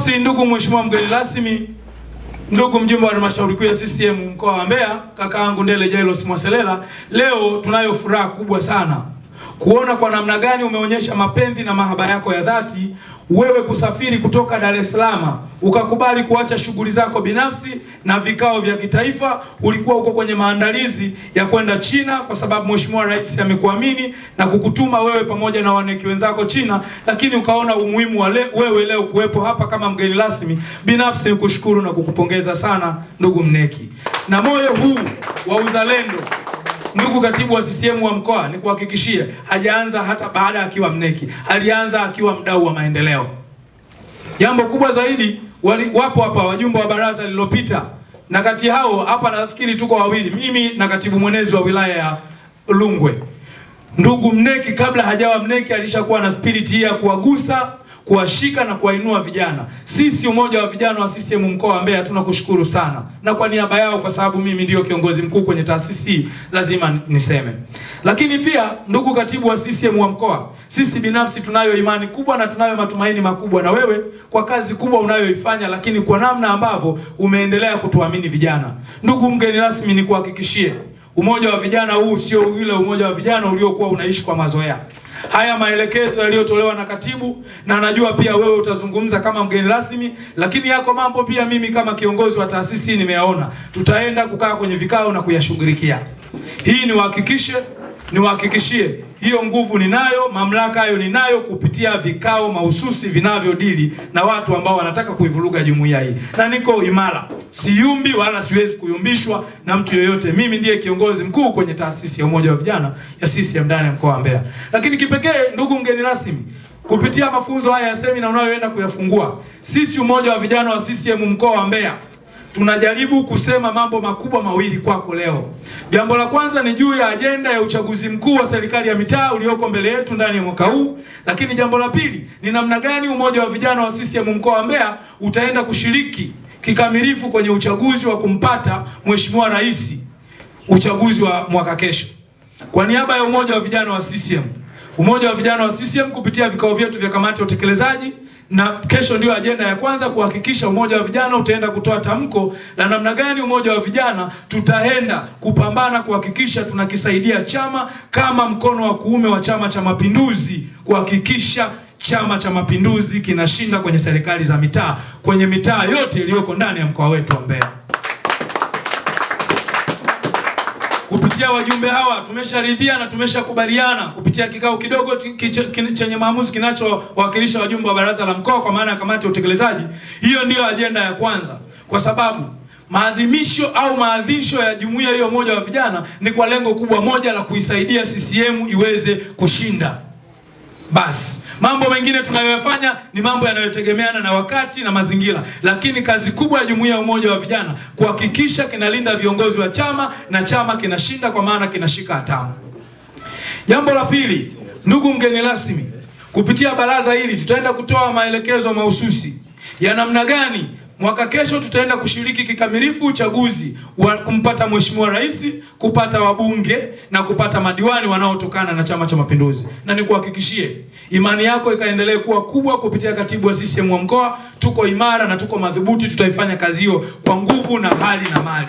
Basi ndugu mheshimiwa mgeni rasmi, ndugu mjumbe wa halmashauri kuu ya CCM mkoa wa Mbeya, kakaangu Ndele Jailos Mwaselela, leo tunayo furaha kubwa sana kuona kwa namna gani umeonyesha mapenzi na mahaba yako ya dhati, wewe kusafiri kutoka Dar es Salaam ukakubali kuacha shughuli zako binafsi na vikao vya kitaifa. Ulikuwa uko kwenye maandalizi ya kwenda China kwa sababu Mheshimiwa Rais amekuamini na kukutuma wewe pamoja na waneki wenzako China, lakini ukaona umuhimu wa le, wewe leo kuwepo hapa kama mgeni rasmi. Binafsi nikushukuru na kukupongeza sana ndugu mneki, na moyo huu wa uzalendo Ndugu katibu wa CCM wa mkoa, ni nikuhakikishie hajaanza hata baada akiwa mneki, alianza akiwa mdau wa maendeleo. Jambo kubwa zaidi, wali, wapo hapa wajumbe wa baraza lililopita, na kati hao hapa nafikiri tuko wawili, mimi na katibu mwenezi wa wilaya ya Lungwe. Ndugu mneki, kabla hajawa mneki, alishakuwa na spiriti ya kuwagusa kuwashika na kuwainua vijana. Sisi umoja wa vijana wa CCM mkoa wa Mbeya tunakushukuru sana, na kwa niaba yao, kwa sababu mimi ndio kiongozi mkuu kwenye taasisi lazima niseme. Lakini pia ndugu katibu wa CCM wa mkoa, sisi binafsi tunayo imani kubwa na tunayo matumaini makubwa na wewe kwa kazi kubwa unayoifanya, lakini kwa namna ambavyo umeendelea kutuamini vijana. Ndugu mgeni rasmi, nikuhakikishie umoja wa vijana huu sio ule umoja wa vijana uliokuwa unaishi kwa mazoea haya maelekezo yaliyotolewa na katibu, na najua pia wewe utazungumza kama mgeni rasmi, lakini yako mambo pia mimi kama kiongozi wa taasisi nimeyaona, tutaenda kukaa kwenye vikao na kuyashughulikia. Hii niwahakikishe, niwahakikishie hiyo nguvu ninayo, mamlaka hayo ninayo kupitia vikao mahususi vinavyodili na watu ambao wanataka kuivuruga jumuiya hii, na niko imara, siyumbi wala siwezi kuyumbishwa na mtu yoyote. Mimi ndiye kiongozi mkuu kwenye taasisi ya umoja wa vijana ya CCM ndani ya mkoa wa Mbeya. Lakini kipekee, ndugu mgeni rasmi, kupitia mafunzo haya ya semina unayoenda kuyafungua, sisi umoja wa vijana wa CCM mkoa wa Mbeya tunajaribu kusema mambo makubwa mawili kwako leo. Jambo la kwanza ni juu ya ajenda ya uchaguzi mkuu wa serikali ya mitaa ulioko mbele yetu ndani ya mwaka huu, lakini jambo la pili ni namna gani umoja wa vijana wa CCM mkoa wa Mbeya utaenda kushiriki kikamilifu kwenye uchaguzi wa kumpata Mheshimiwa Rais, uchaguzi wa mwaka kesho. Kwa niaba ya umoja wa vijana wa CCM, umoja wa vijana wa CCM kupitia vikao vyetu vya kamati ya utekelezaji na kesho ndio ajenda ya kwanza kuhakikisha umoja wa vijana utaenda kutoa tamko na namna gani umoja wa vijana tutaenda kupambana kuhakikisha tunakisaidia chama kama mkono wa kuume wa Chama cha Mapinduzi kuhakikisha Chama cha Mapinduzi kinashinda kwenye serikali za mitaa kwenye mitaa yote iliyoko ndani ya mkoa wetu wa Mbeya. Kupitia wajumbe hawa tumesharidhia na tumeshakubaliana kupitia kikao kidogo chenye maamuzi kinachowakilisha wajumbe wa baraza la mkoa kwa maana ya kamati ya utekelezaji. Hiyo ndiyo ajenda ya kwanza, kwa sababu maadhimisho au maadhimisho ya jumuiya hiyo moja wa vijana ni kwa lengo kubwa moja la kuisaidia CCM iweze kushinda. Basi mambo mengine tunayoyafanya ni mambo yanayotegemeana na wakati na mazingira, lakini kazi kubwa ya jumuiya ya umoja wa vijana kuhakikisha kinalinda viongozi wa chama na chama kinashinda, kwa maana kinashika hatamu. Jambo la pili, ndugu mgeni rasmi, kupitia baraza hili tutaenda kutoa maelekezo mahususi ya namna gani mwaka kesho tutaenda kushiriki kikamilifu uchaguzi wa kumpata Mheshimiwa Rais, kupata wabunge na kupata madiwani wanaotokana na Chama cha Mapinduzi. Na nikuhakikishie imani yako ikaendelee kuwa kubwa kupitia katibu wa CCM wa mkoa. Tuko imara na tuko madhubuti, tutaifanya kazi hiyo kwa nguvu na hali na mali.